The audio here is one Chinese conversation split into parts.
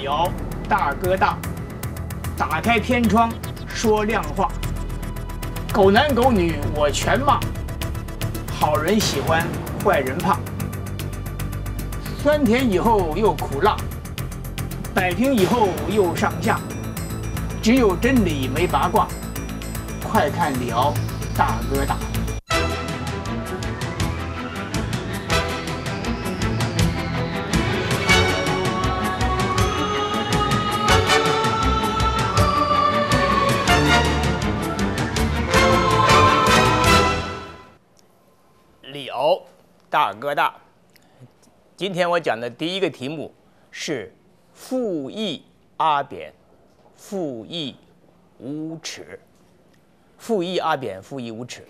李敖大哥大，打开天窗说亮话，狗男狗女我全骂，好人喜欢坏人怕，酸甜以后又苦辣，摆平以后又上下，只有真理没八卦，快看李敖大哥大。大哥大，今天我讲的第一个题目是负义阿扁，负义无耻，负义阿扁，负义无耻。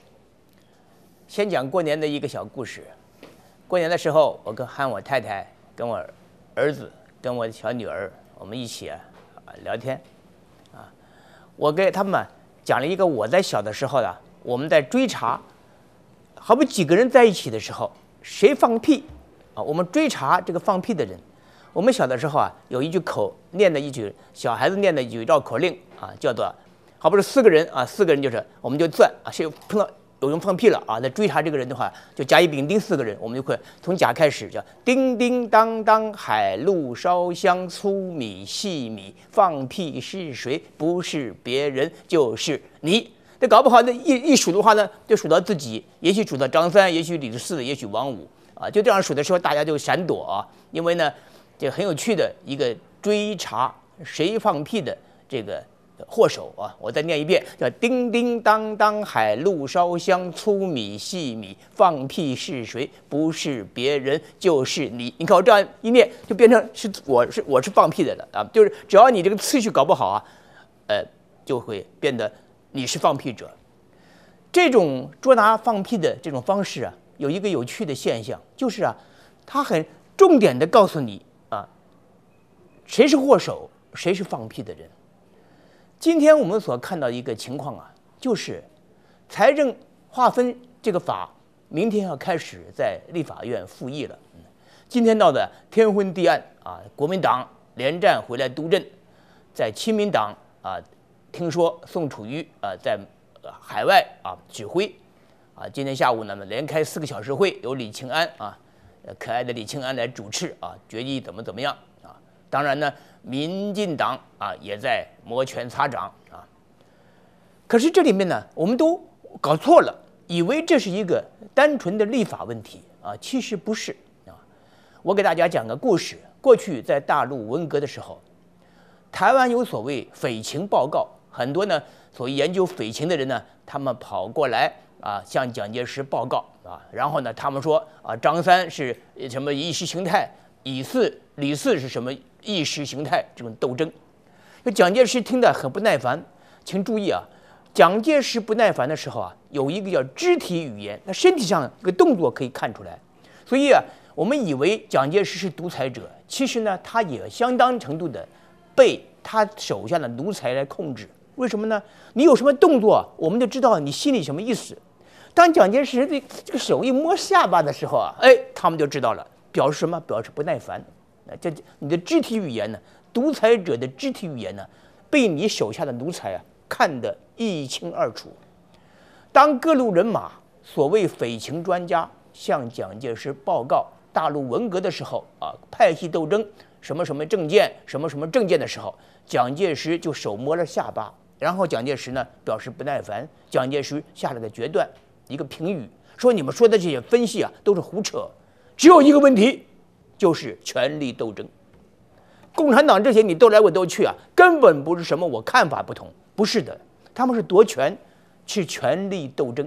先讲过年的一个小故事。过年的时候，我跟喊我太太、跟我儿子、跟我的小女儿，我们一起啊聊天，啊，我给他们讲了一个我在小的时候呢，我们在追查。好比几个人在一起的时候，谁放屁啊？我们追查这个放屁的人。我们小的时候啊，有一句口念的一句，小孩子念的一句绕口令啊，叫做“好比是四个人啊，四个人就是我们就钻啊，谁碰到有人放屁了啊，在追查这个人的话，就甲乙丙丁四个人，我们就会从甲开始，叫叮叮当当，海陆烧香，粗米细米，放屁是谁？不是别人，就是你。这搞不好，那一一数的话呢，就数到自己，也许数到张三，也许李四，也许王五啊，就这样数的时候，大家就闪躲啊，因为呢，这很有趣的一个追查谁放屁的这个祸首啊。我再念一遍，叫叮叮当当，海陆烧香，粗米细米，放屁是谁？不是别人，就是你。你看我这样一念，就变成是我是我是放屁的了啊，就是只要你这个次序搞不好啊，呃，就会变得。你是放屁者，这种捉拿放屁的这种方式啊，有一个有趣的现象，就是啊，他很重点的告诉你啊，谁是祸首，谁是放屁的人。今天我们所看到一个情况啊，就是财政划分这个法，明天要开始在立法院复议了。今天闹的天昏地暗啊，国民党连战回来督阵，在亲民党啊。听说宋楚瑜啊在海外啊指挥啊，今天下午呢连开四个小时会，由李庆安啊，可爱的李庆安来主持啊，决议怎么怎么样啊？当然呢，民进党啊也在摩拳擦掌啊。可是这里面呢，我们都搞错了，以为这是一个单纯的立法问题啊，其实不是啊。我给大家讲个故事，过去在大陆文革的时候，台湾有所谓匪情报告。很多呢，所谓研究匪情的人呢，他们跑过来啊，向蒋介石报告啊，然后呢，他们说啊，张三是什么意识形态，李四李四是什么意识形态这种斗争。那蒋介石听得很不耐烦，请注意啊，蒋介石不耐烦的时候啊，有一个叫肢体语言，他身体上一个动作可以看出来。所以啊，我们以为蒋介石是独裁者，其实呢，他也相当程度的被他手下的奴才来控制。为什么呢？你有什么动作，我们就知道你心里什么意思。当蒋介石的这个手一摸下巴的时候啊，哎，他们就知道了，表示什么？表示不耐烦。啊，这你的肢体语言呢？独裁者的肢体语言呢，被你手下的奴才啊看得一清二楚。当各路人马，所谓匪情专家向蒋介石报告大陆文革的时候啊，派系斗争，什么什么政见，什么什么政见的时候，蒋介石就手摸了下巴。然后蒋介石呢表示不耐烦，蒋介石下了个决断，一个评语说：“你们说的这些分析啊都是胡扯，只有一个问题，就是权力斗争。共产党这些你斗来我斗去啊，根本不是什么我看法不同，不是的，他们是夺权，是权力斗争。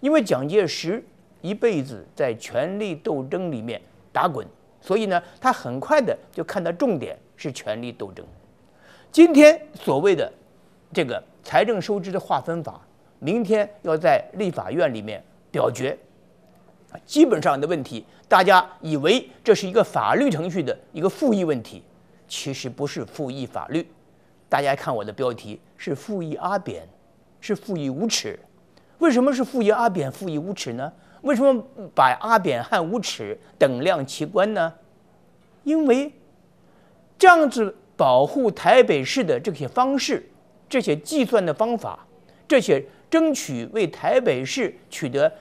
因为蒋介石一辈子在权力斗争里面打滚，所以呢，他很快的就看到重点是权力斗争。今天所谓的。”这个财政收支的划分法，明天要在立法院里面表决。基本上的问题，大家以为这是一个法律程序的一个复议问题，其实不是复议法律。大家看我的标题是复议阿扁，是复议无耻。为什么是复议阿扁、复议无耻呢？为什么把阿扁和无耻等量齐观呢？因为这样子保护台北市的这些方式、这些计算的方法、这些争取为台北市取得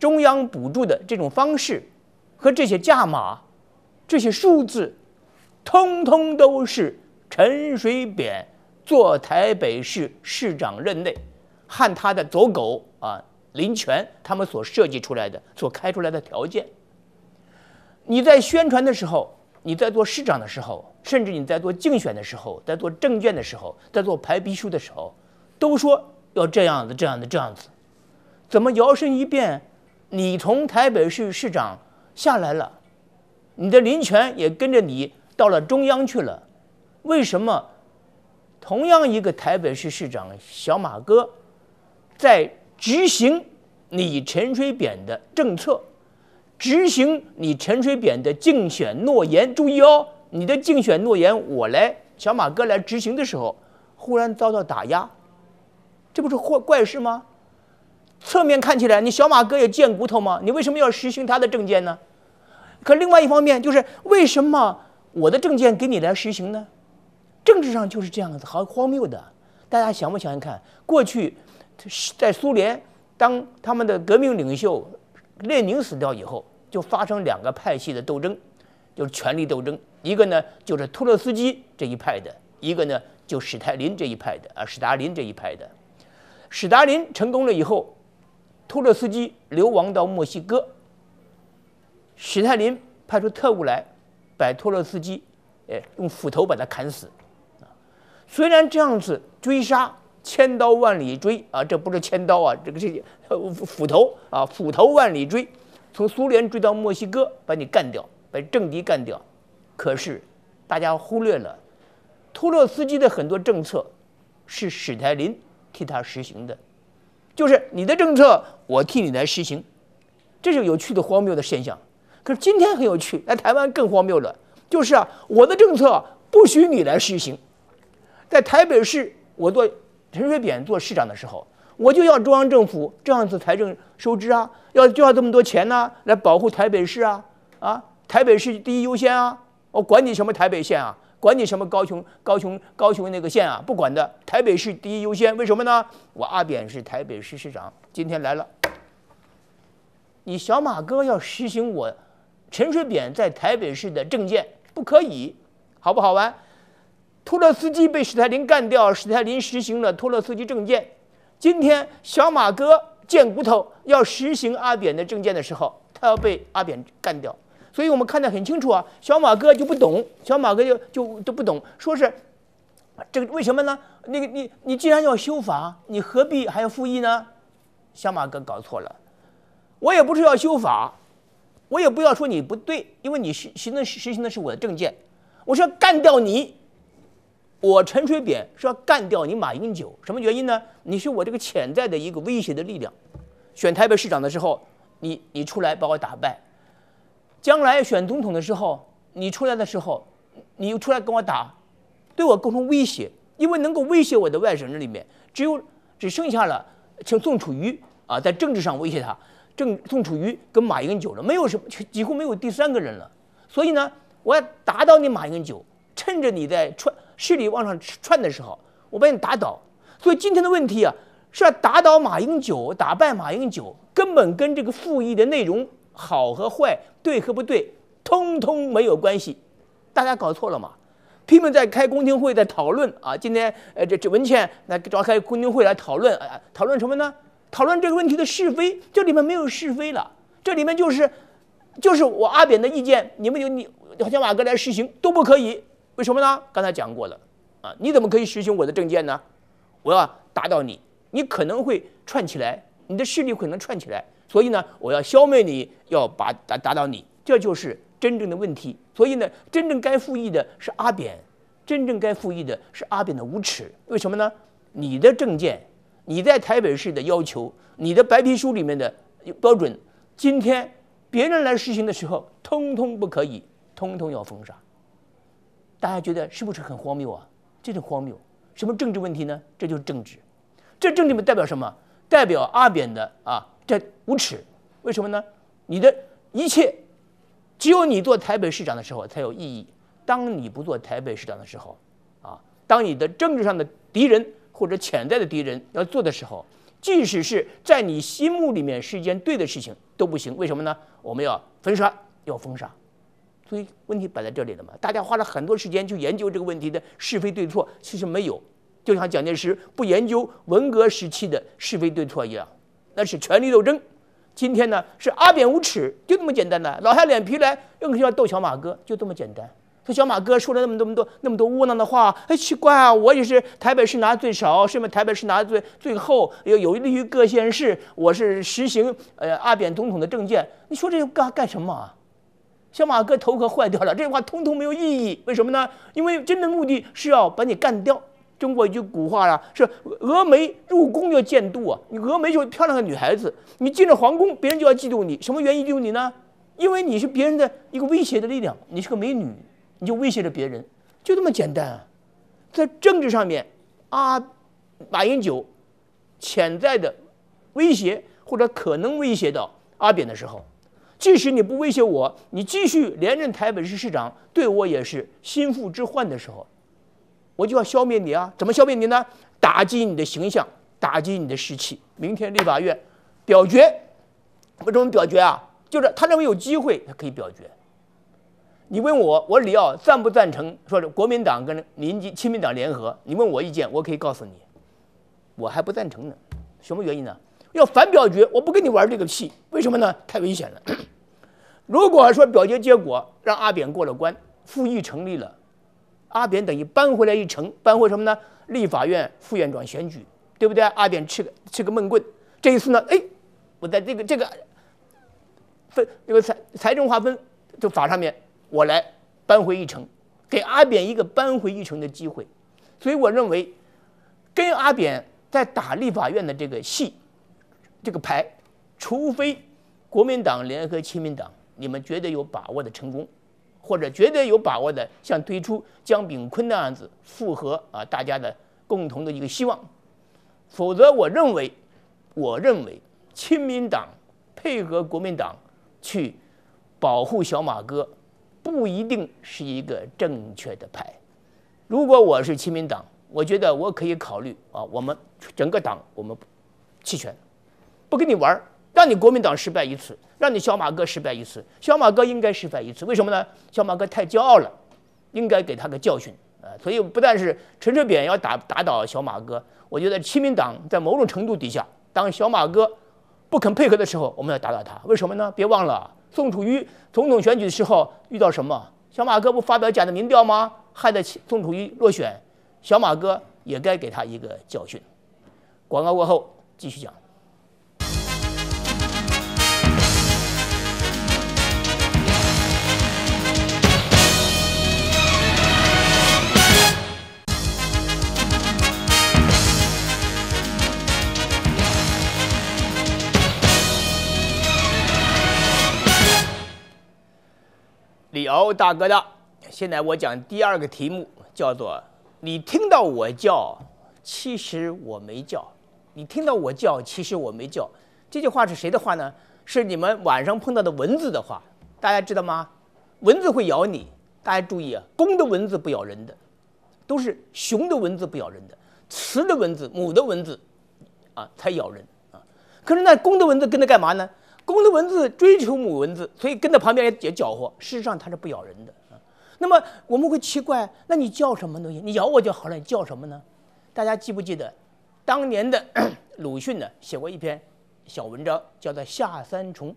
中央补助的这种方式和这些价码、这些数字，通通都是陈水扁做台北市市长任内和他的走狗啊林权他们所设计出来的、所开出来的条件。你在宣传的时候。你在做市长的时候，甚至你在做竞选的时候，在做证件的时候，在做排比书的时候，都说要这样子、这样的、这样子。怎么摇身一变，你从台北市市长下来了，你的林权也跟着你到了中央去了？为什么同样一个台北市市长小马哥，在执行你陈水扁的政策？执行你陈水扁的竞选诺言，注意哦，你的竞选诺言我来小马哥来执行的时候，忽然遭到打压，这不是坏怪事吗？侧面看起来，你小马哥也贱骨头吗？你为什么要实行他的政见呢？可另外一方面，就是为什么我的政见给你来实行呢？政治上就是这样子，好荒谬的。大家想不想想看？过去在苏联，当他们的革命领袖列宁死掉以后。就发生两个派系的斗争，就是权力斗争。一个呢就是托洛斯基这一派的，一个呢就史泰林这一派的啊，史达林这一派的。史达林成功了以后，托洛斯基流亡到墨西哥，史泰林派出特务来把托洛斯基，哎，用斧头把他砍死。虽然这样子追杀，千刀万里追啊，这不是千刀啊，这个是斧头啊，斧头万里追。从苏联追到墨西哥，把你干掉，把政敌干掉。可是，大家忽略了，托洛斯基的很多政策是史泰林替他实行的，就是你的政策我替你来实行，这是有趣的荒谬的现象。可是今天很有趣，在台湾更荒谬了，就是啊，我的政策不许你来实行。在台北市，我做陈水扁做市长的时候。我就要中央政府这样子财政收支啊，要就要这么多钱呢，来保护台北市啊啊！台北市第一优先啊！我管你什么台北县啊，管你什么高雄高雄高雄那个县啊，不管的，台北市第一优先。为什么呢？我阿扁是台北市市长，今天来了，你小马哥要实行我陈水扁在台北市的政见，不可以，好不好玩？托洛斯基被史泰林干掉，史泰林实行了托洛斯基政见。今天小马哥贱骨头要实行阿扁的政见的时候，他要被阿扁干掉，所以我们看得很清楚啊。小马哥就不懂，小马哥就就都不懂，说是这个为什么呢？那个你你既然要修法，你何必还要复议呢？小马哥搞错了，我也不是要修法，我也不要说你不对，因为你实行的实行的是我的政见，我是要干掉你。我陈水扁是要干掉你马英九，什么原因呢？你是我这个潜在的一个威胁的力量。选台北市长的时候，你你出来把我打败；将来选总统的时候，你出来的时候，你又出来跟我打，对我构成威胁。因为能够威胁我的外省人里面，只有只剩下了像宋楚瑜啊，在政治上威胁他，郑宋楚瑜跟马英九了，没有什么，几乎没有第三个人了。所以呢，我要打倒你马英九，趁着你在川。势力往上窜的时候，我把你打倒。所以今天的问题啊，是要打倒马英九，打败马英九，根本跟这个复议的内容好和坏、对和不对，通通没有关系。大家搞错了嘛？拼命在开公听会，在讨论啊。今天呃，这这文倩来召开公听会来讨论，啊，讨论什么呢？讨论这个问题的是非。这里面没有是非了，这里面就是就是我阿扁的意见，你们有你好像马哥来实行都不可以。为什么呢？刚才讲过了，啊，你怎么可以实行我的政见呢？我要打倒你，你可能会串起来，你的势力可能串起来，所以呢，我要消灭你，要把打打倒你，这就是真正的问题。所以呢，真正该复议的是阿扁，真正该复议的是阿扁的无耻。为什么呢？你的政见，你在台北市的要求，你的白皮书里面的标准，今天别人来实行的时候，通通不可以，通通要封杀。大家觉得是不是很荒谬啊？这是荒谬，什么政治问题呢？这就是政治，这政治代表什么？代表阿扁的啊，这无耻。为什么呢？你的一切，只有你做台北市长的时候才有意义。当你不做台北市长的时候，啊，当你的政治上的敌人或者潜在的敌人要做的时候，即使是在你心目里面是一件对的事情都不行。为什么呢？我们要封杀，要封杀。所以问题摆在这里了嘛？大家花了很多时间去研究这个问题的是非对错，其实没有，就像蒋介石不研究文革时期的是非对错一样，那是权力斗争。今天呢是阿扁无耻，就这么简单的，老下脸皮来，硬是要斗小马哥，就这么简单。说小马哥说了那么多、那么多、那么多窝囊的话，哎，奇怪啊！我也是台北市拿最少，是不是台北市拿最最后，有有利于各县市，我是实行呃阿扁总统的政见。你说这干干什么啊？小马哥头壳坏掉了，这句话通通没有意义。为什么呢？因为真的目的是要把你干掉。中国一句古话了，是峨眉入宫要见度啊！你峨眉就漂亮的女孩子，你进了皇宫，别人就要嫉妒你。什么原因嫉妒你呢？因为你是别人的一个威胁的力量，你是个美女。你就威胁着别人，就这么简单啊！在政治上面，阿马英九潜在的威胁或者可能威胁到阿扁的时候，即使你不威胁我，你继续连任台北市市长，对我也是心腹之患的时候，我就要消灭你啊！怎么消灭你呢？打击你的形象，打击你的士气。明天立法院表决，为什么表决啊？就是他认为有机会，他可以表决。你问我，我李奥赞不赞成说是国民党跟民进、亲民党联合？你问我意见，我可以告诉你，我还不赞成呢。什么原因呢？要反表决，我不跟你玩这个戏。为什么呢？太危险了。如果说表决结果让阿扁过了关，复议成立了，阿扁等于扳回来一城，扳回什么呢？立法院副院长选举，对不对？阿扁吃个吃个闷棍。这一次呢，哎，我在这个这个分这个财财政划分这法上面。我来扳回一城，给阿扁一个扳回一城的机会，所以我认为，跟阿扁在打立法院的这个戏，这个牌，除非国民党联合亲民党，你们绝对有把握的成功，或者绝对有把握的像推出姜炳坤的案子符合啊大家的共同的一个希望，否则我认为，我认为亲民党配合国民党去保护小马哥。不一定是一个正确的牌。如果我是亲民党，我觉得我可以考虑啊，我们整个党我们弃权，不跟你玩儿，让你国民党失败一次，让你小马哥失败一次，小马哥应该失败一次。为什么呢？小马哥太骄傲了，应该给他个教训啊。所以不但是陈水扁要打打倒小马哥，我觉得亲民党在某种程度底下，当小马哥不肯配合的时候，我们要打倒他。为什么呢？别忘了。宋楚瑜总统选举的时候遇到什么？小马哥不发表假的民调吗？害得宋楚瑜落选，小马哥也该给他一个教训。广告过后继续讲。好大哥大，现在我讲第二个题目，叫做“你听到我叫，其实我没叫；你听到我叫，其实我没叫。”这句话是谁的话呢？是你们晚上碰到的蚊子的话。大家知道吗？蚊子会咬你，大家注意啊，公的蚊子不咬人的，都是雄的蚊子不咬人的，雌的蚊子、母的蚊子啊才咬人啊。可是那公的蚊子跟着干嘛呢？公的蚊子追求母蚊子，所以跟在旁边也也搅和。事实上，它是不咬人的啊。那么我们会奇怪，那你叫什么东西？你咬我就好了，你叫什么呢？大家记不记得，当年的 鲁迅呢写过一篇小文章，叫做《夏三虫》，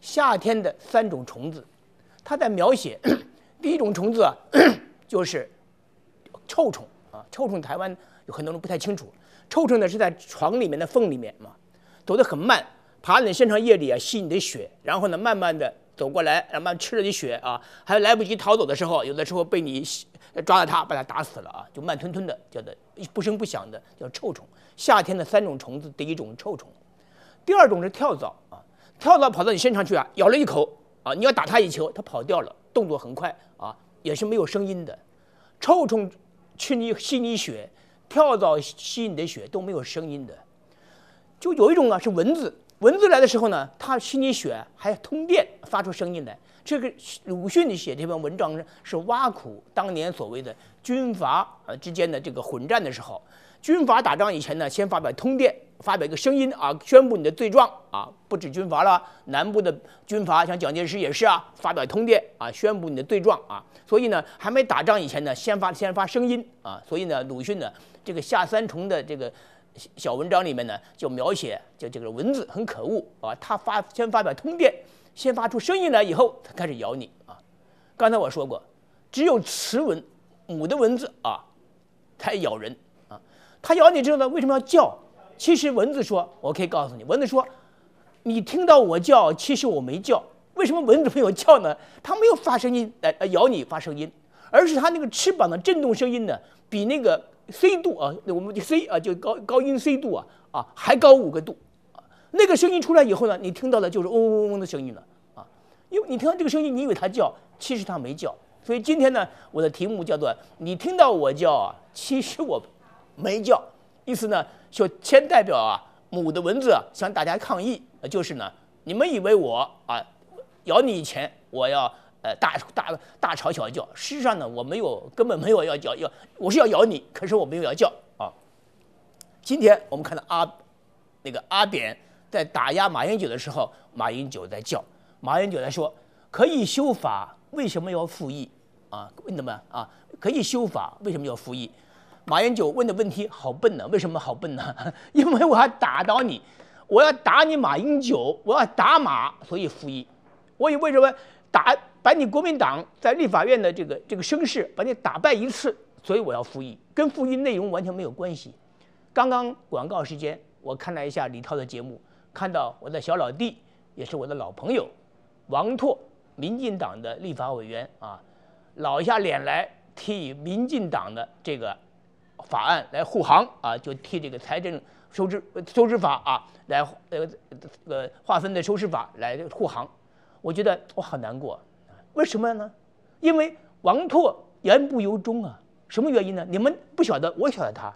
夏天的三种虫子。他在描写 第一种虫子啊，就是臭虫啊。臭虫台湾有很多人不太清楚，臭虫呢是在床里面的缝里面嘛，走得很慢。爬你身上叶里啊，吸你的血，然后呢，慢慢的走过来，慢慢吃了你血啊，还来不及逃走的时候，有的时候被你抓到它，把它打死了啊，就慢吞吞的，叫做不声不响的，叫臭虫。夏天的三种虫子，第一种臭虫，第二种是跳蚤啊，跳蚤跑到你身上去啊，咬了一口啊，你要打它一球，它跑掉了，动作很快啊，也是没有声音的。臭虫吃你吸你血，跳蚤吸你的血都没有声音的。就有一种啊是蚊子。蚊子来的时候呢，它吸你血还通电，发出声音来。这个鲁迅写这篇文章呢是挖苦当年所谓的军阀呃之间的这个混战的时候，军阀打仗以前呢，先发表通电，发表一个声音啊，宣布你的罪状啊，不止军阀了，南部的军阀像蒋介石也是啊，发表通电啊，宣布你的罪状啊。所以呢，还没打仗以前呢，先发先发声音啊。所以呢，鲁迅呢这个下三重的这个小文章里面呢，就描写就这个蚊子很可恶啊，他发先发表通电。先发出声音来以后，它开始咬你啊！刚才我说过，只有雌蚊，母的蚊子啊，才咬人啊。它咬你之后呢，为什么要叫？其实蚊子说，我可以告诉你，蚊子说，你听到我叫，其实我没叫。为什么蚊子没有叫呢？它没有发声音来咬你发声音，而是它那个翅膀的震动声音呢，比那个 C 度啊，我们就 C 啊，就高高音 C 度啊啊还高五个度啊。那个声音出来以后呢，你听到的就是嗡嗡嗡嗡的声音了啊！因为你听到这个声音，你以为它叫，其实它没叫。所以今天呢，我的题目叫做“你听到我叫啊，其实我没叫”。意思呢，就先代表啊，母的蚊子向大家抗议，就是呢，你们以为我啊咬你以前，我要呃大大大吵小叫，事实上呢，我没有，根本没有要叫，要我是要咬你，可是我没有要叫啊。今天我们看到阿那个阿扁。在打压马英九的时候，马英九在叫，马英九在说可以修法，为什么要复议？啊，问什么啊？可以修法，为什么要复议？马英九问的问题好笨呢？为什么好笨呢？因为我要打倒你，我要打你马英九，我要打马，所以复议。我以为什么打把你国民党在立法院的这个这个声势把你打败一次，所以我要复议，跟复议内容完全没有关系。刚刚广告时间，我看了一下李涛的节目。看到我的小老弟，也是我的老朋友，王拓，民进党的立法委员啊，老下脸来替民进党的这个法案来护航啊，就替这个财政收支收支法啊来呃呃划分的收支法来护航。我觉得我好难过，为什么呢？因为王拓言不由衷啊，什么原因呢？你们不晓得，我晓得他，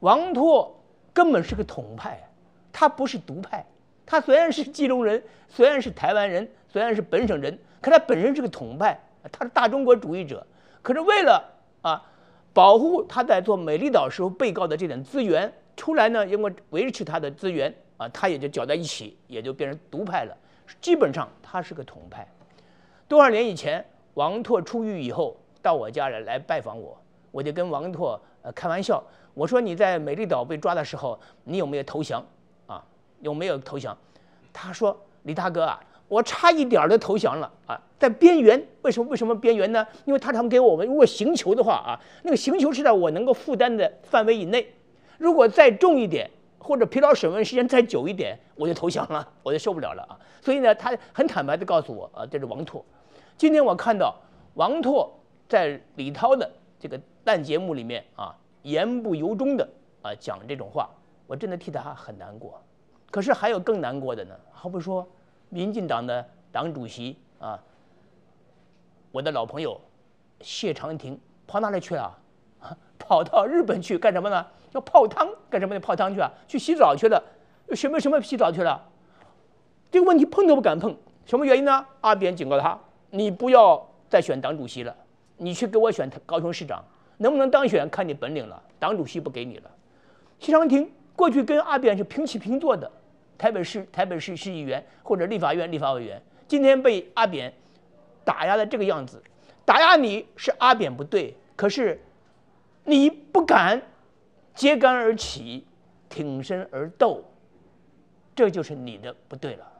王拓根本是个统派。他不是独派，他虽然是基隆人，虽然是台湾人，虽然是本省人，可他本身是个统派，他是大中国主义者。可是为了啊保护他在做美丽岛时候被告的这点资源，出来呢，因为维持他的资源啊，他也就搅在一起，也就变成独派了。基本上他是个统派。多少年以前，王拓出狱以后到我家来来拜访我，我就跟王拓呃开玩笑，我说你在美丽岛被抓的时候，你有没有投降啊？有没有投降？他说：“李大哥啊，我差一点儿就投降了啊，在边缘。为什么？为什么边缘呢？因为他常给我们，如果刑求的话啊，那个刑求是在我能够负担的范围以内。如果再重一点，或者疲劳审问时间再久一点，我就投降了，我就受不了了啊。所以呢，他很坦白的告诉我啊，这是王拓。今天我看到王拓在李涛的这个烂节目里面啊，言不由衷的啊讲这种话，我真的替他很难过。”可是还有更难过的呢，好比说，民进党的党主席啊，我的老朋友谢长廷跑哪里去了？跑到日本去干什么呢？要泡汤干什么呢？泡汤去啊？去洗澡去了？什么什么洗澡去了？这个问题碰都不敢碰，什么原因呢？阿扁警告他：你不要再选党主席了，你去给我选高雄市长，能不能当选看你本领了。党主席不给你了。谢长廷过去跟阿扁是平起平坐的。台北市台北市市议员或者立法院立法委员，今天被阿扁打压的这个样子，打压你是阿扁不对，可是你不敢揭竿而起，挺身而斗，这就是你的不对了。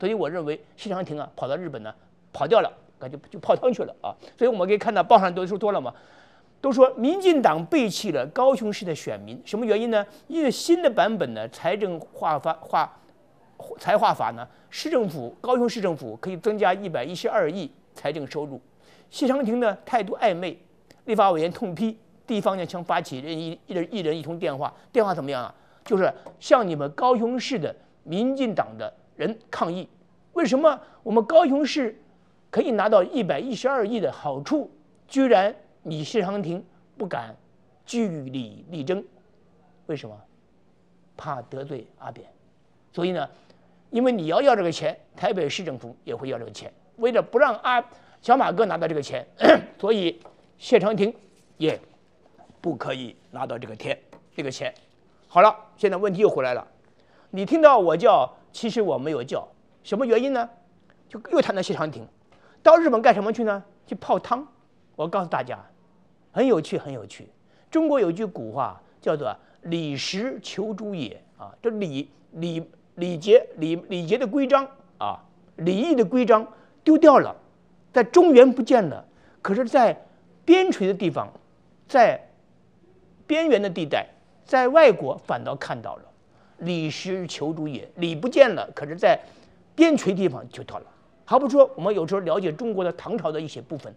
所以我认为谢长廷啊，跑到日本呢，跑掉了，感觉就泡汤去了啊。所以我们可以看到报上都说多了嘛。都说民进党背弃了高雄市的选民，什么原因呢？因为新的版本的财政划法划财划法呢，市政府高雄市政府可以增加一百一十二亿财政收入。谢长廷呢态度暧昧，立法委员痛批，地方呢想发起人一一人一人一通电话，电话怎么样啊？就是向你们高雄市的民进党的人抗议，为什么我们高雄市可以拿到一百一十二亿的好处，居然？你谢长廷不敢据理力争，为什么？怕得罪阿扁，所以呢，因为你要要这个钱，台北市政府也会要这个钱为了不让阿小马哥拿到这个钱，所以谢长廷也不可以拿到这个钱。这个钱，好了，现在问题又回来了。你听到我叫，其实我没有叫，什么原因呢？就又谈到谢长廷，到日本干什么去呢？去泡汤。我告诉大家，很有趣，很有趣。中国有句古话叫做“礼实求诸也”啊，这礼礼礼节礼礼节的规章啊，礼义的规章丢掉了，在中原不见了，可是，在边陲的地方，在边缘的地带。在外国反倒看到了，礼实求诸也，礼不见了，可是，在边陲地方就到了。好比说，我们有时候了解中国的唐朝的一些部分，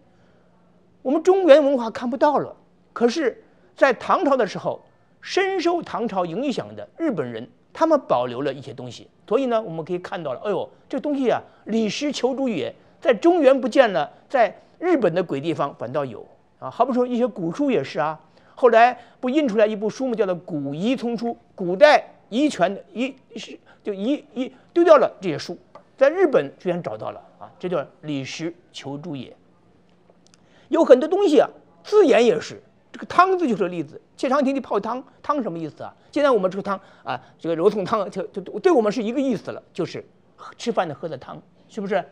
我们中原文化看不到了，可是，在唐朝的时候，深受唐朝影响的日本人，他们保留了一些东西，所以呢，我们可以看到了，哎呦，这东西啊，礼实求诸也，在中原不见了，在日本的鬼地方反倒有啊。好比说一些古书也是啊。后来不印出来一部书吗？叫做《古遗丛书》，古代遗传的遗是就遗遗丢掉了这些书，在日本居然找到了啊！这叫李实求诸也。有很多东西啊，字眼也是这个汤字就是个例子。切长亭的泡汤，汤什么意思啊？现在我们这个汤啊，这个肉松汤就就对我们是一个意思了，就是吃饭的喝的汤，是不是？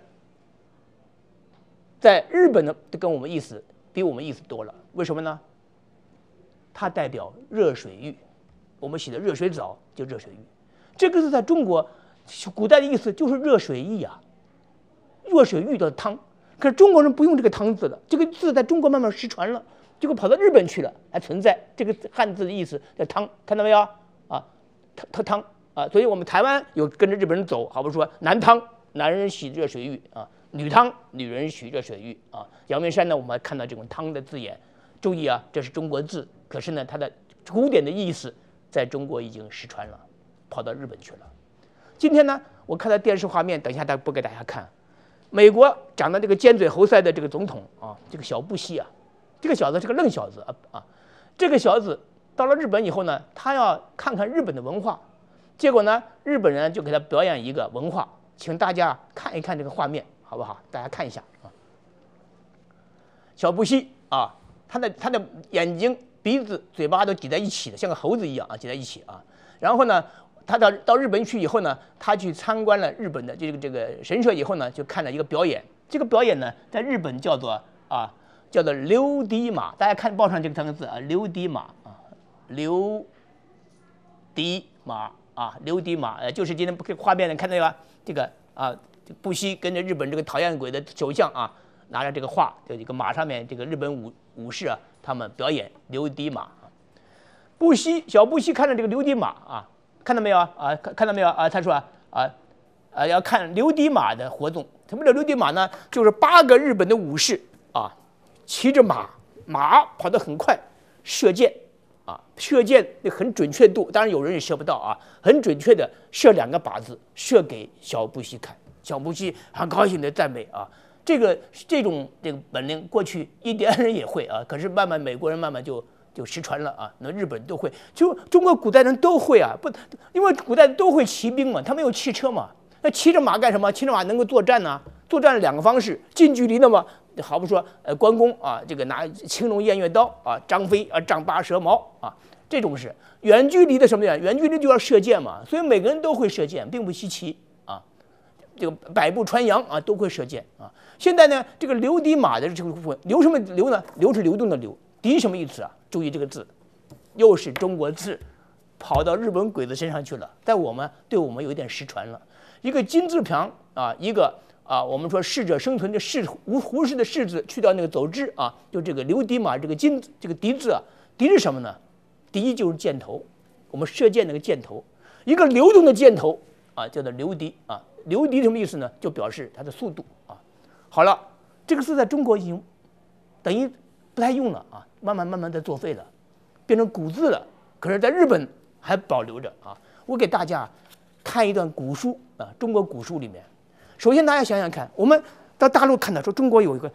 在日本呢，跟我们意思比我们意思多了，为什么呢？它代表热水浴，我们洗的热水澡就热水浴，这个是在中国古代的意思就是热水浴啊，热水浴的汤。可是中国人不用这个汤字了，这个字在中国慢慢失传了，结果跑到日本去了，还存在这个汉字的意思叫汤，看到没有啊？汤汤汤啊！所以我们台湾有跟着日本人走，好比说男汤，男人洗热水浴啊；女汤，女人洗热水浴啊。阳明山呢，我们还看到这种汤的字眼，注意啊，这是中国字。可是呢，它的古典的意思在中国已经失传了，跑到日本去了。今天呢，我看到电视画面，等一下再播给大家看。美国长得这个尖嘴猴腮的这个总统啊，这个小布希啊，这个小子是个愣小子啊啊！这个小子到了日本以后呢，他要看看日本的文化，结果呢，日本人就给他表演一个文化，请大家看一看这个画面，好不好？大家看一下啊，小布希啊，他的他的眼睛。鼻子、嘴巴都挤在一起的，像个猴子一样啊，挤在一起啊。然后呢，他到到日本去以后呢，他去参观了日本的这个这个神社以后呢，就看了一个表演。这个表演呢，在日本叫做啊，叫做溜迪马。大家看报上这个三个字啊，溜迪马啊，溜迪马啊，溜迪马，呃，就是今天不可以画面的看到吧？这个啊，不惜跟着日本这个讨厌鬼的首相啊，拿着这个画，就一个马上面，这个日本武武士啊。他们表演溜迪马啊，布希小布希看着这个溜迪马啊，看到没有啊？啊，看看到没有啊？他说啊啊，要看溜迪马的活动。什么叫溜迪马呢？就是八个日本的武士啊，骑着马，马跑得很快，射箭啊，射箭那很准确度，当然有人也射不到啊，很准确的射两个靶子，射给小布希看。小布希很高兴的赞美啊。这个这种这个本领，过去印第安人也会啊，可是慢慢美国人慢慢就就失传了啊。那日本都会，就中国古代人都会啊，不，因为古代都会骑兵嘛，他没有汽车嘛，那骑着马干什么？骑着马能够作战呢？作战两个方式，近距离的嘛，好比说呃关公啊，这个拿青龙偃月刀啊，张飞啊丈八蛇矛啊，这种是远距离的什么呀？远距离就要射箭嘛，所以每个人都会射箭，并不稀奇啊。这个百步穿杨啊，都会射箭啊。现在呢，这个流敌马的这个部分，流什么流呢？流是流动的流，敌什么意思啊？注意这个字，又是中国字，跑到日本鬼子身上去了。在我们对我们有一点失传了。一个金字旁啊，一个啊，我们说适者生存的适，无胡适的适字去掉那个走之啊，就这个流迪马这个金这个迪字啊，迪是什么呢？迪就是箭头，我们射箭那个箭头，一个流动的箭头啊，叫做流迪啊。流迪什么意思呢？就表示它的速度啊。好了，这个字在中国已经等于不太用了啊，慢慢慢慢的作废了，变成古字了。可是，在日本还保留着啊。我给大家看一段古书啊，中国古书里面。首先，大家想想看，我们到大陆看到说中国有一个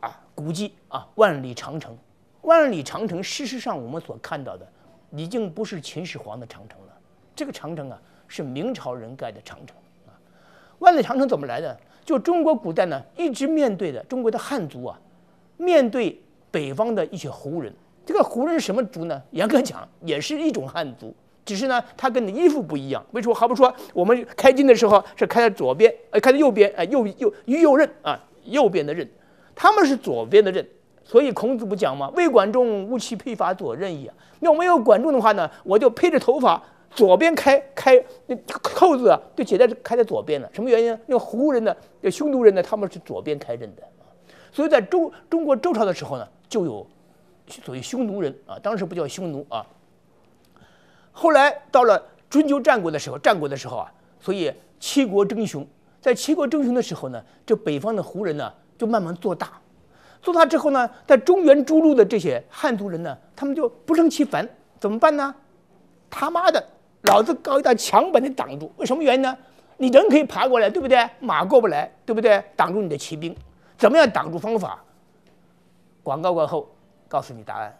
啊古迹啊，万里长城。万里长城，事实上我们所看到的已经不是秦始皇的长城了，这个长城啊是明朝人盖的长城啊。万里长城怎么来的？就中国古代呢，一直面对的中国的汉族啊，面对北方的一些胡人。这个胡人是什么族呢？严格讲，也是一种汉族，只是呢，他跟你衣服不一样。为什么？好比说，我们开襟的时候是开在左边，呃，开在右边，呃，右右于右刃啊，右边的刃，他们是左边的刃。所以孔子不讲吗？未管仲，吾其披发左任也。要没有管仲的话呢，我就披着头发。左边开开那扣子啊，就解在开在左边了。什么原因？那胡人呢，那匈奴人呢，他们是左边开刃的所以在周中国周朝的时候呢，就有所谓匈奴人啊，当时不叫匈奴啊。后来到了春秋战国的时候，战国的时候啊，所以七国争雄，在七国争雄的时候呢，这北方的胡人呢就慢慢做大，做大之后呢，在中原诸路的这些汉族人呢，他们就不胜其烦，怎么办呢？他妈的！老子搞一道墙把你挡住，为什么原因呢？你人可以爬过来，对不对？马过不来，对不对？挡住你的骑兵，怎么样挡住方法？广告过后告诉你答案。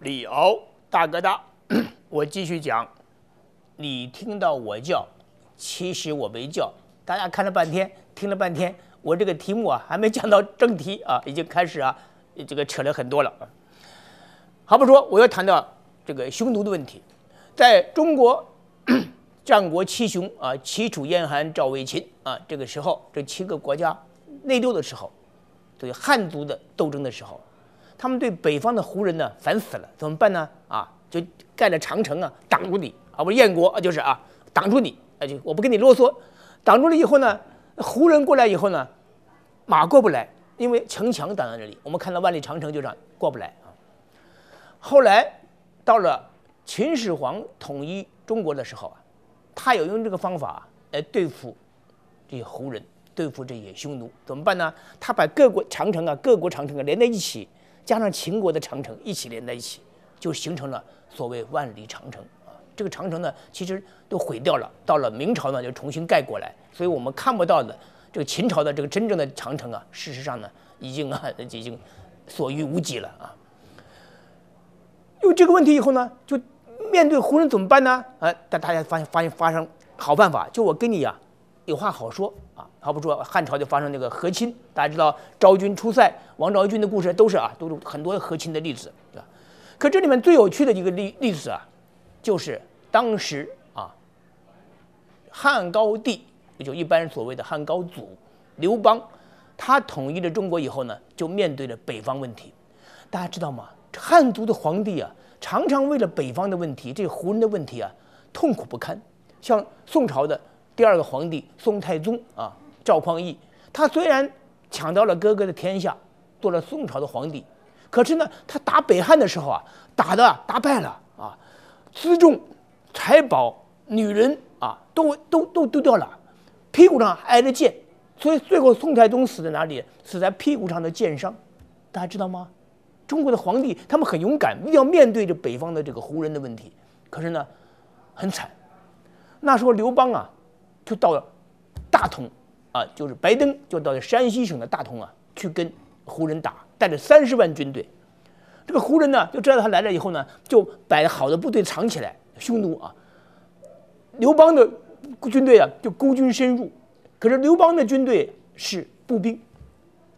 李敖大哥大，我继续讲。你听到我叫，其实我没叫。大家看了半天，听了半天，我这个题目啊还没讲到正题啊，已经开始啊，这个扯了很多了。好不说，我要谈到这个匈奴的问题，在中国 战国七雄啊，齐楚燕韩赵魏秦啊，这个时候这七个国家内斗的时候，对汉族的斗争的时候。他们对北方的胡人呢烦死了，怎么办呢？啊，就盖了长城啊，挡住你啊，不是燕国啊，就是啊，挡住你，啊，就我不跟你啰嗦，挡住了以后呢，胡人过来以后呢，马过不来，因为城墙挡在这里。我们看到万里长城就这样过不来啊。后来到了秦始皇统一中国的时候啊，他有用这个方法来对付这些胡人，对付这些匈奴，怎么办呢？他把各国长城啊，各国长城啊连在一起。加上秦国的长城一起连在一起，就形成了所谓万里长城。这个长城呢，其实都毁掉了。到了明朝呢，就重新盖过来。所以我们看不到的这个秦朝的这个真正的长城啊，事实上呢，已经啊，已经所余无几了啊。有这个问题以后呢，就面对胡人怎么办呢？啊，但大家发现发现发生好办法，就我跟你呀，有话好说啊。好比说汉朝就发生那个和亲，大家知道昭君出塞，王昭君的故事都是啊，都是很多和亲的例子，对吧？可这里面最有趣的一个例例子啊，就是当时啊，汉高帝，也就一般所谓的汉高祖刘邦，他统一了中国以后呢，就面对着北方问题。大家知道吗？汉族的皇帝啊，常常为了北方的问题，这胡人的问题啊，痛苦不堪。像宋朝的第二个皇帝宋太宗啊。赵匡胤，他虽然抢到了哥哥的天下，做了宋朝的皇帝，可是呢，他打北汉的时候啊，打的打败了啊，辎重、财宝、女人啊，都都都丢掉了，屁股上挨着箭，所以最后宋太宗死在哪里？死在屁股上的箭伤，大家知道吗？中国的皇帝他们很勇敢，一定要面对着北方的这个胡人的问题，可是呢，很惨。那时候刘邦啊，就到了大同。啊，就是白登就到了山西省的大同啊，去跟胡人打，带着三十万军队。这个胡人呢，就知道他来了以后呢，就把好的部队藏起来。匈奴啊，刘邦的军队啊，就孤军深入。可是刘邦的军队是步兵，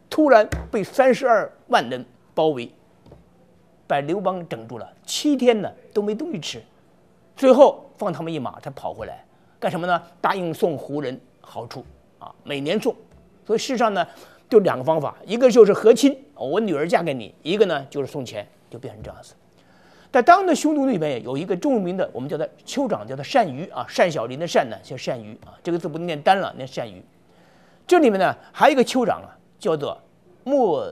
突然被三十二万人包围，把刘邦整住了。七天呢都没东西吃，最后放他们一马，才跑回来。干什么呢？答应送胡人好处。啊，每年送，所以世上呢，就两个方法，一个就是和亲，我女儿嫁给你；一个呢就是送钱，就变成这样子。在当的匈奴里面有一个著名的，我们叫他酋长，叫他单于啊，单小林的单呢叫单于啊，这个字不能念单了，念单于。这里面呢还有一个酋长啊，叫做冒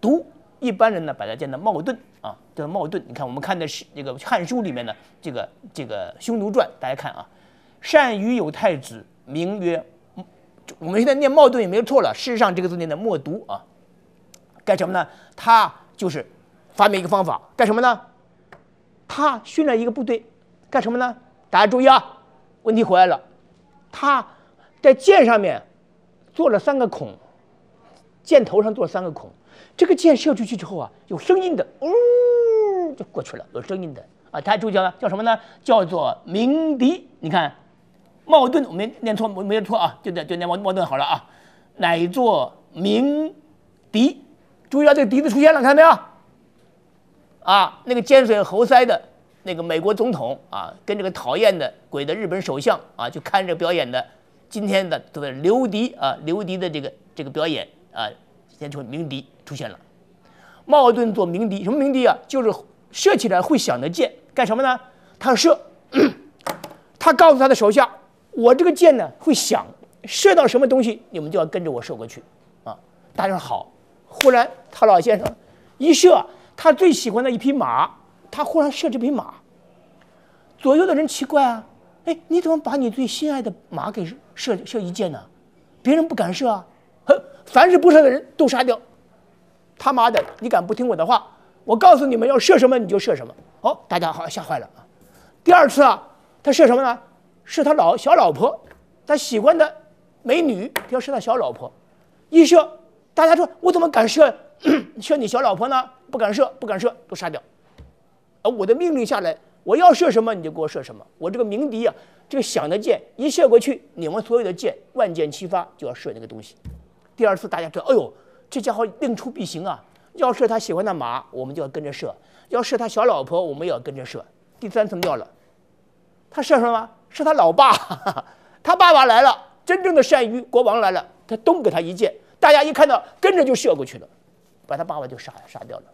读，一般人呢把它叫做冒顿啊，叫冒顿。你看我们看的是这个《汉书》里面的这个这个匈奴传，大家看啊，单于有太子，名曰。我们现在念冒顿也没有错了。事实上，这个字念的冒读啊，干什么呢？他就是发明一个方法，干什么呢？他训练一个部队，干什么呢？大家注意啊，问题回来了，他在箭上面做了三个孔，箭头上做了三个孔，这个箭射出去之后啊，有声音的，呜，就过去了，有声音的啊。大家注意啊，叫什么呢？叫做鸣笛。你看，茂盾，我没念错，没念错啊，就念就念茂茂盾好了啊。乃作鸣笛，注意到这个笛子出现了，看到没有？啊，那个尖嘴猴腮的那个美国总统啊，跟这个讨厌的鬼的日本首相啊，就看着表演的今天的这个刘迪啊，刘迪的这个这个表演啊，今天就鸣笛出现了。茂顿做鸣笛，什么鸣笛啊？就是射起来会响的箭，干什么呢？他射，他告诉他的手下，我这个箭呢会响，射到什么东西，你们就要跟着我射过去啊。大家说好。忽然，他老先生一射。他最喜欢的一匹马，他忽然射这匹马。左右的人奇怪啊，哎，你怎么把你最心爱的马给射射一箭呢？别人不敢射啊，哼，凡是不射的人都杀掉。他妈的，你敢不听我的话？我告诉你们要射什么你就射什么。哦，大家好吓坏了啊。第二次啊，他射什么呢？射他老小老婆，他喜欢的美女，要射他小老婆。一射，大家说我怎么敢射射 你小老婆呢？不敢射，不敢射，都杀掉。而我的命令下来，我要射什么你就给我射什么。我这个鸣笛啊，这个响的箭一射过去，你们所有的箭万箭齐发，就要射那个东西。第二次大家知道，哎呦，这家伙另出必行啊！要射他喜欢的马，我们就要跟着射；要射他小老婆，我们也要跟着射。第三次妙了，他射什么？射他老爸，他爸爸来了，真正的善于国王来了，他咚给他一箭，大家一看到，跟着就射过去了，把他爸爸就杀杀掉了。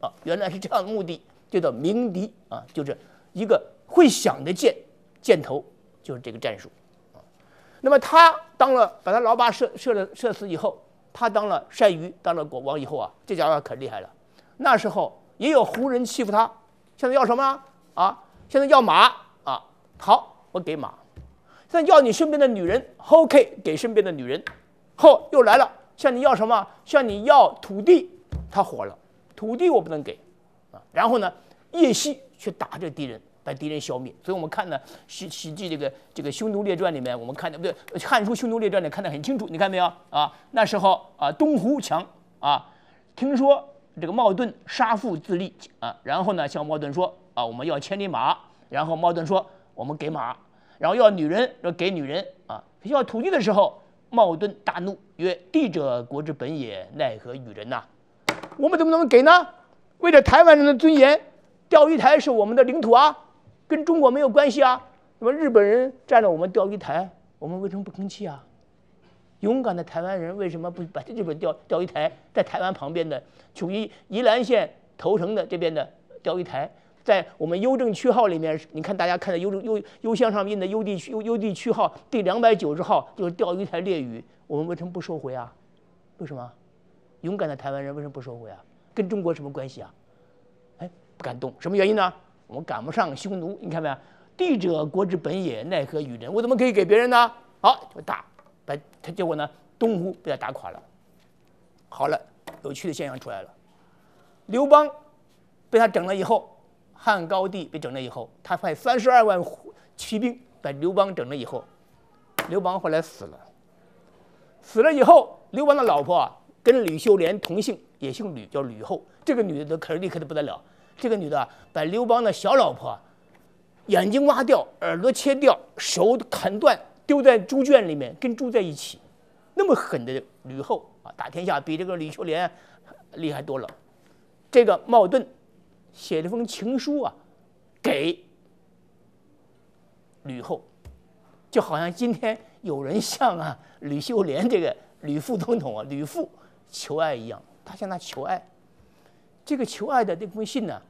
啊，原来是这样的目的，就叫鸣笛啊，就是一个会响的箭，箭头就是这个战术啊。那么他当了，把他老爸射射了射死以后，他当了单于，当了国王以后啊，这家伙可厉害了。那时候也有胡人欺负他，现在要什么啊？现在要马啊，好，我给马。现在要你身边的女人，OK，给身边的女人。后又来了，向你要什么？向你要土地，他火了。土地我不能给，啊，然后呢，夜袭去打这敌人，把敌人消灭。所以我们看呢，《史史记》这个这个匈奴列传里面，我们看的不对，《汉书匈奴列传》里看得很清楚。你看没有啊？那时候啊，东胡强啊，听说这个茂顿杀父自立啊，然后呢，向茂顿说啊，我们要千里马。然后茂顿说，我们给马。然后要女人，要给女人啊。要土地的时候，茂顿大怒，曰：“地者国之本也，奈何与人呐？”我们怎么能给呢？为了台湾人的尊严，钓鱼台是我们的领土啊，跟中国没有关系啊。那么日本人占了我们钓鱼台，我们为什么不吭气啊？勇敢的台湾人为什么不把日本钓钓鱼台在台湾旁边的，属于宜兰县头城的这边的钓鱼台，在我们邮政区号里面，你看大家看的邮政邮邮箱上印的邮地区邮邮地区号第两百九十号就是钓鱼台列屿，我们为什么不收回啊？为什么？勇敢的台湾人为什么不收回啊？跟中国什么关系啊？哎，不敢动，什么原因呢？我们赶不上匈奴，你看没有？地者国之本也，奈何与人？我怎么可以给别人呢？好，就打，把他结果呢，东吴被他打垮了。好了，有趣的现象出来了，刘邦被他整了以后，汉高帝被整了以后，他派三十二万骑兵把刘邦整了以后，刘邦后来死了。死了以后，刘邦的老婆。跟吕秀莲同姓，也姓吕，叫吕后。这个女的可是厉害的不得了。这个女的把刘邦的小老婆眼睛挖掉，耳朵切掉，手砍断，丢在猪圈里面，跟猪在一起。那么狠的吕后啊，打天下比这个吕秀莲厉害多了。这个茂盾写了封情书啊，给吕后，就好像今天有人向啊吕秀莲这个吕副总统啊吕副。求爱一样，他向他求爱。这个求爱的这封信呢，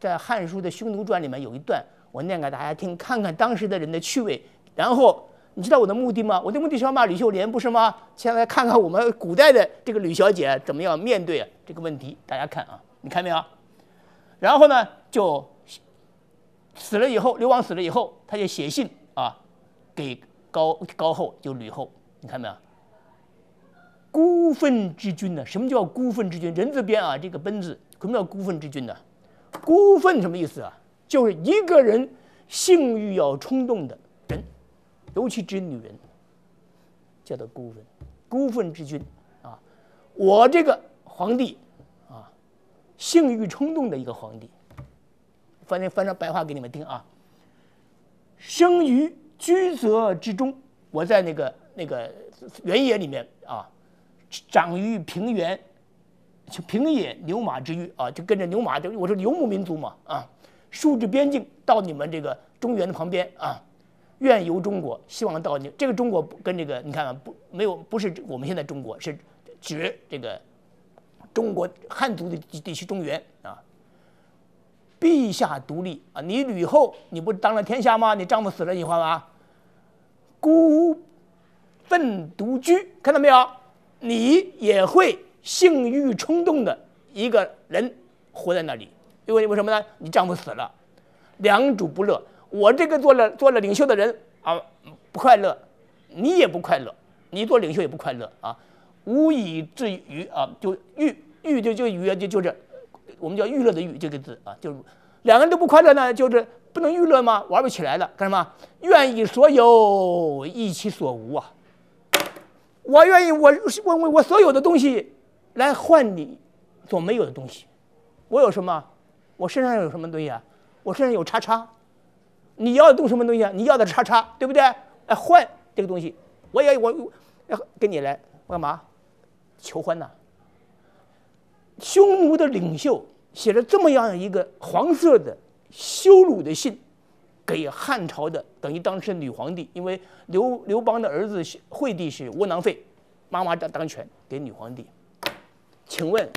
在《汉书》的《匈奴传》里面有一段，我念给大家听，看看当时的人的趣味。然后，你知道我的目的吗？我的目的是要骂吕秀莲，不是吗？现在看看我们古代的这个吕小姐怎么样面对这个问题。大家看啊，你看没有？然后呢，就死了以后，刘邦死了以后，他就写信啊，给高高后，就吕后，你看没有？孤愤之君呢？什么叫孤愤之君？人字边啊，这个奔字，什么叫孤愤之君呢？孤愤什么意思啊？就是一个人性欲要冲动的人，尤其指女人，叫做孤愤，孤愤之君啊！我这个皇帝啊，性欲冲动的一个皇帝。翻翻成白话给你们听啊。生于居泽之中，我在那个那个原野里面啊，长于平原，就平野牛马之域啊，就跟着牛马，就我说游牧民族嘛啊，数至边境，到你们这个中原的旁边啊，愿游中国，希望到你这个中国跟这个你看看不没有不是我们现在中国，是指这个中国汉族的地区中原啊。陛下独立啊！你吕后，你不当了天下吗？你丈夫死了以后啊，孤愤独居，看到没有？你也会性欲冲动的一个人活在那里，因为为什么呢？你丈夫死了，两主不乐。我这个做了做了领袖的人啊，不快乐，你也不快乐，你做领袖也不快乐啊，无以至于啊，就欲欲就就欲就就是。我们叫娱乐的娱这个字啊，就是两个人都不快乐呢，就是不能娱乐吗？玩不起来了，干什么？愿意所有，意其所无啊！我愿意，我我我所有的东西来换你所没有的东西。我有什么？我身上有什么东西啊？我身上有叉叉。你要的东什么东西啊？你要的叉叉，对不对？哎，换这个东西，我也我要跟你来，我干嘛？求婚呐！匈奴的领袖写了这么样一个黄色的羞辱的信，给汉朝的等于当时女皇帝，因为刘刘邦的儿子惠帝是窝囊废，妈妈当当权给女皇帝。请问，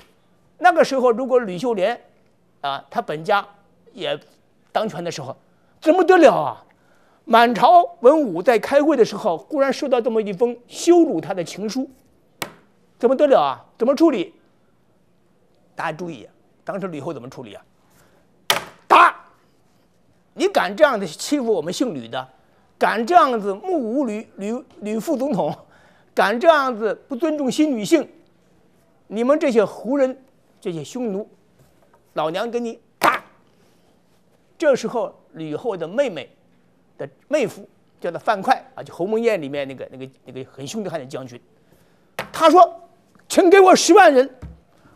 那个时候如果吕秀莲啊，他本家也当权的时候，怎么得了啊？满朝文武在开会的时候，忽然收到这么一封羞辱他的情书，怎么得了啊？怎么处理？大家注意，当时吕后怎么处理啊？打！你敢这样子欺负我们姓吕的，敢这样子目无吕吕吕副总统，敢这样子不尊重新女性，你们这些胡人，这些匈奴，老娘给你打！这时候，吕后的妹妹的妹夫叫做范哙啊，就鸿门宴里面那个那个那个很凶的汉的将军，他说：“请给我十万人。”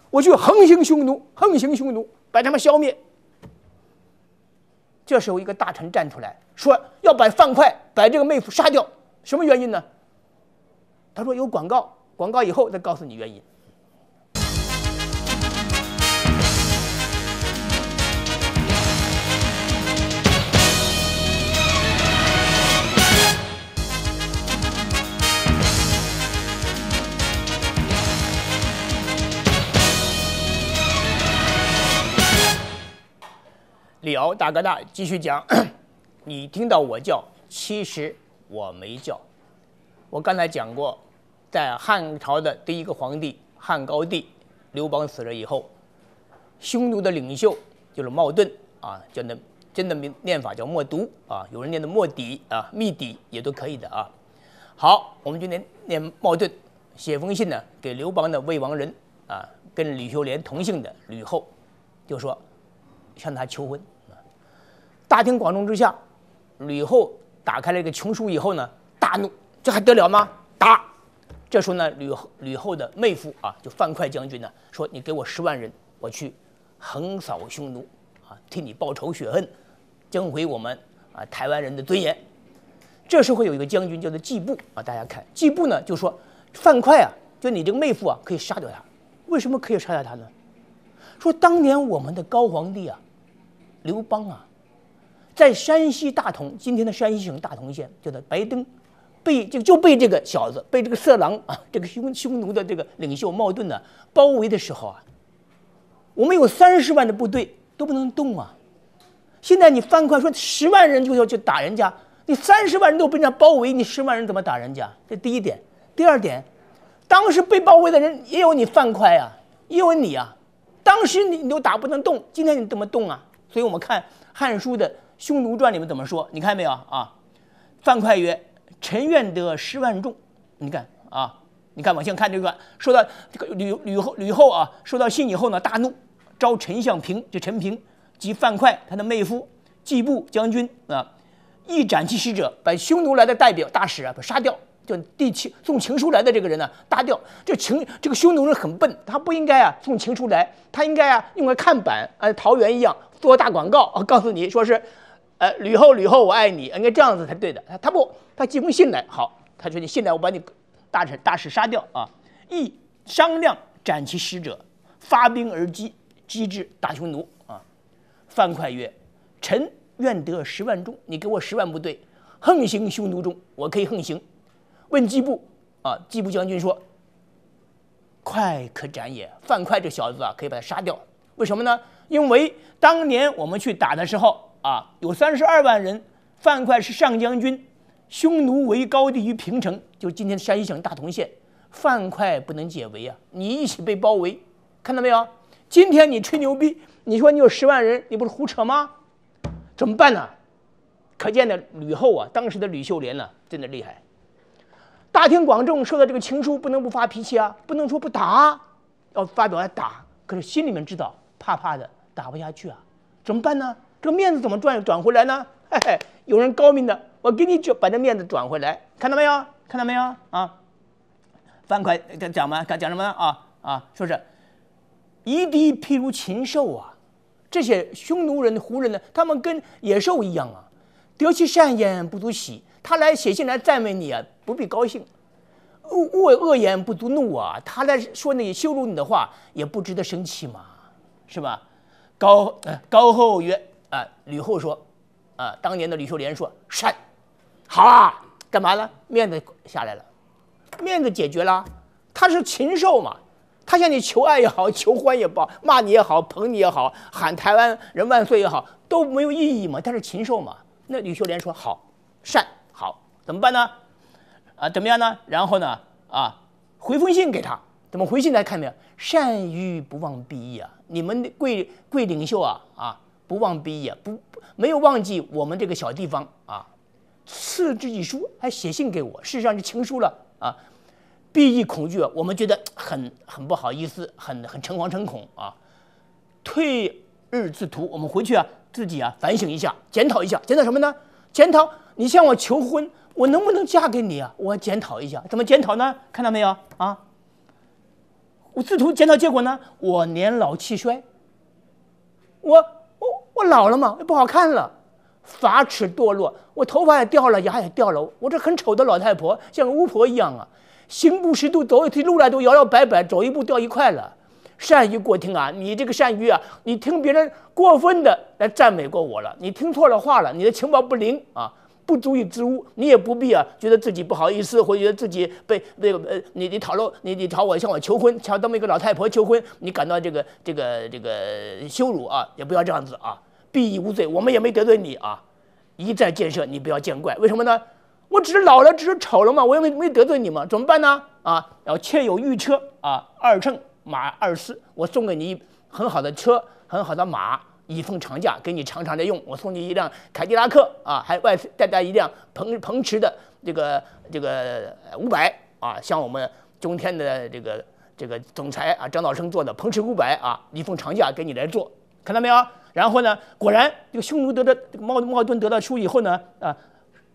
我去横行匈奴，横行匈奴，把他们消灭。这时候，一个大臣站出来说：“要把范快，把这个妹夫杀掉。什么原因呢？”他说：“有广告，广告以后再告诉你原因。”李敖大哥大继续讲，你听到我叫，其实我没叫。我刚才讲过，在汉朝的第一个皇帝汉高帝刘邦死了以后，匈奴的领袖就是冒顿啊，叫那真的名念法叫默读啊，有人念的墨底啊，密底也都可以的啊。好，我们就念念冒顿写封信呢，给刘邦的魏王人啊，跟吕秀莲同姓的吕后，就说向他求婚。大庭广众之下，吕后打开了一个穷书以后呢，大怒，这还得了吗？打！这时候呢，吕后吕后的妹夫啊，就范哙将军呢，说：“你给我十万人，我去横扫匈奴，啊，替你报仇雪恨，争回我们啊台湾人的尊严。”这时候有一个将军叫做季布啊，大家看季布呢，就说：“范哙啊，就你这个妹夫啊，可以杀掉他。为什么可以杀掉他呢？说当年我们的高皇帝啊，刘邦啊。”在山西大同，今天的山西省大同县，叫做白登，被就就被这个小子，被这个色狼啊，这个匈匈奴的这个领袖冒顿呢包围的时候啊，我们有三十万的部队都不能动啊。现在你翻快说十万人就要去打人家，你三十万人都被人家包围，你十万人怎么打人家？这第一点。第二点，当时被包围的人也有你范快啊，也有你啊。当时你你都打不能动，今天你怎么动啊？所以我们看《汉书》的。《匈奴传》里面怎么说？你看没有啊？范哙曰：“臣愿得十万众。”你看啊，你看往下看这段，说到这个吕吕后吕后啊，收到信以后呢，大怒，召丞相平，就陈平及范哙他的妹夫季布将军啊，一斩其使者，把匈奴来的代表大使啊，把杀掉。就递情送情书来的这个人呢，打掉。这情这个匈奴人很笨，他不应该啊送情书来，他应该啊用个看板，啊桃园一样做大广告，告诉你说是，呃吕后吕后我爱你，应该这样子才对的。他他不，他寄封信来，好，他说你信来我把你大臣大使杀掉啊，一商量斩其使者，发兵而击，击之大匈奴啊。范哙曰：“臣愿得十万众，你给我十万部队，横行匈奴中，我可以横行。”问季布啊，季布将军说：“快可斩也。”范哙这小子啊，可以把他杀掉。为什么呢？因为当年我们去打的时候啊，有三十二万人，范哙是上将军，匈奴围高地于平城，就今天山西省大同县，范哙不能解围啊，你一起被包围，看到没有？今天你吹牛逼。你说你有十万人，你不是胡扯吗？怎么办呢？可见的吕后啊，当时的吕秀莲呢，真的厉害。大庭广众收到这个情书，不能不发脾气啊，不能说不打，要发表要打。可是心里面知道，怕怕的，打不下去啊，怎么办呢？这个面子怎么转转回来呢？嘿嘿，有人高明的，我给你转，把这面子转回来，看到没有？看到没有？啊，范快讲嘛，讲什么啊？啊，说是夷狄譬如禽兽啊。这些匈奴人、胡人呢，他们跟野兽一样啊，得其善言不足喜。他来写信来赞美你啊，不必高兴；恶恶恶言不足怒啊，他来说那些羞辱你的话，也不值得生气嘛，是吧？高高后曰，吕后说啊，当年的吕秀莲说善，好啊，干嘛呢？面子下来了，面子解决了，他是禽兽嘛。他向你求爱也好，求欢也罢，骂你也好，捧你也好，喊台湾人万岁也好，都没有意义嘛。他是禽兽嘛。那吕秀莲说好，善好，怎么办呢？啊，怎么样呢？然后呢？啊，回封信给他。怎么回信？来看没有？善于不忘必义啊！你们贵贵领袖啊啊，不忘毕业，不没有忘记我们这个小地方啊。赐之一书，还写信给我，事实上是情书了啊。避疫恐惧，我们觉得很很不好意思，很很诚惶诚恐啊。退日自图，我们回去啊，自己啊反省一下，检讨一下，检讨什么呢？检讨你向我求婚，我能不能嫁给你啊？我检讨一下，怎么检讨呢？看到没有啊？我自图检讨结果呢？我年老气衰，我我老了嘛，不好看了，发齿堕落，我头发也掉了，牙也掉了，我这很丑的老太婆，像个巫婆一样啊。行不识度，走一路来都摇摇摆摆，走一步掉一块了。善于过听啊，你这个善于啊，你听别人过分的来赞美过我了，你听错了话了，你的情报不灵啊，不足以自污，你也不必啊，觉得自己不好意思，或觉得自己被那个呃，你你讨论，你你讨我向我求婚，向这么一个老太婆求婚，你感到这个这个这个羞辱啊，也不要这样子啊，必以无罪，我们也没得罪你啊，一再建设，你不要见怪，为什么呢？我只是老了，只是丑了嘛，我又没没得罪你嘛，怎么办呢？啊，然后妾有御车啊，二乘马二四，我送给你很好的车，很好的马，以奉长假，给你常常的用。我送你一辆凯迪拉克啊，还外带带一辆鹏鹏驰的这个这个五百啊，像我们中天的这个这个总裁啊张道生做的鹏驰五百啊，以奉长假给你来做，看到没有？然后呢，果然这个匈奴得到这个茂茂顿得到书以后呢，啊。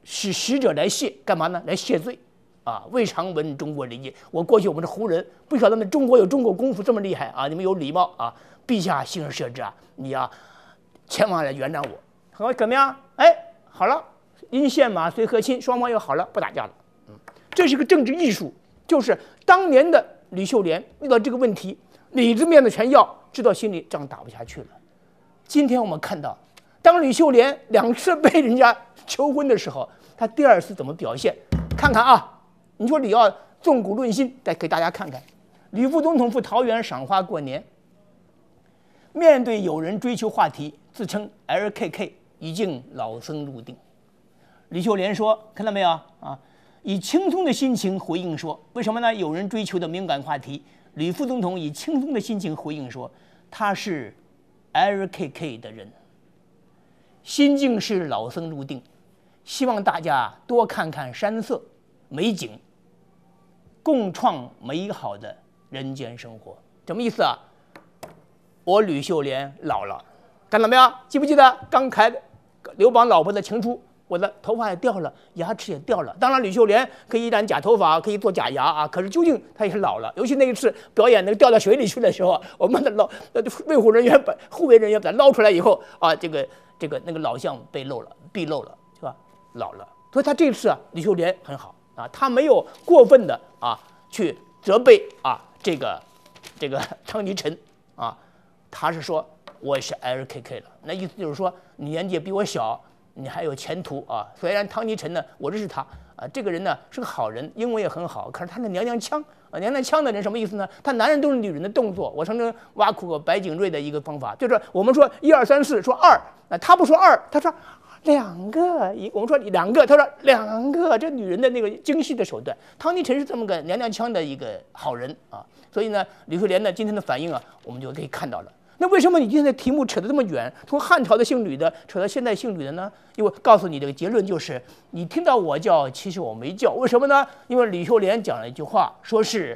使使者来谢干嘛呢？来谢罪，啊！未尝闻中国礼仪。我过去我们是胡人，不晓得们中国有中国功夫这么厉害啊！你们有礼貌啊！陛下幸而赦之啊！你呀，千万来原谅我。好，怎么样？哎，好了，因献马随和亲，双方又好了，不打架了。嗯，这是个政治艺术，就是当年的吕秀莲遇到这个问题，里子面子全要，知道心里仗打不下去了。今天我们看到。当吕秀莲两次被人家求婚的时候，他第二次怎么表现？看看啊，你说你要纵古论今，再给大家看看。吕副总统赴桃园赏花过年，面对有人追求话题，自称 LKK 已经老僧入定。吕秀莲说：“看到没有啊？以轻松的心情回应说，为什么呢？有人追求的敏感话题，吕副总统以轻松的心情回应说，他是 LKK 的人。”心境是老僧入定，希望大家多看看山色美景，共创美好的人间生活。什么意思啊？我吕秀莲老了，看到没有？记不记得刚才刘邦老婆的情书，我的头发也掉了，牙齿也掉了。当然，吕秀莲可以染假头发，可以做假牙啊。可是究竟她也是老了。尤其那一次表演那个掉到水里去的时候，我们的老呃卫护人员把护卫人员把它捞出来以后啊，这个这个那个老相被露了，毕露了，是吧？老了。所以他这次啊，吕秀莲很好啊，他没有过分的啊去责备啊这个这个汤尼臣啊，他是说我是 LKK 了，那意思就是说你年纪比我小，你还有前途啊。虽然汤尼臣呢，我认识他啊，这个人呢是个好人，英文也很好，可是他那娘娘腔啊，娘娘腔的人什么意思呢？他男人都是女人的动作。我曾经挖苦过白景瑞的一个方法，就是我们说一二三四说二，那他不说二，他说。两个一，我们说两个，他说两个，这女人的那个精细的手段。汤尼臣是这么个娘娘腔的一个好人啊，所以呢，李秀莲呢今天的反应啊，我们就可以看到了。那为什么你今天的题目扯得这么远，从汉朝的姓吕的扯到现在姓吕的呢？因为告诉你这个结论就是，你听到我叫，其实我没叫，为什么呢？因为李秀莲讲了一句话，说是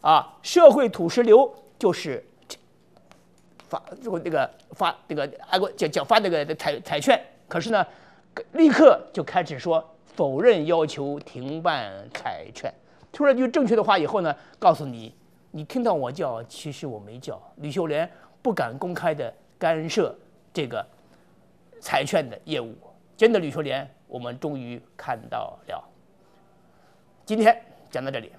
啊，社会土石流就是发这个这个发这个爱国讲讲发这个彩彩券。可是呢，立刻就开始说否认要求停办彩券，说了句正确的话以后呢，告诉你，你听到我叫，其实我没叫。吕秀莲不敢公开的干涉这个财券的业务，真的，吕秀莲，我们终于看到了。今天讲到这里。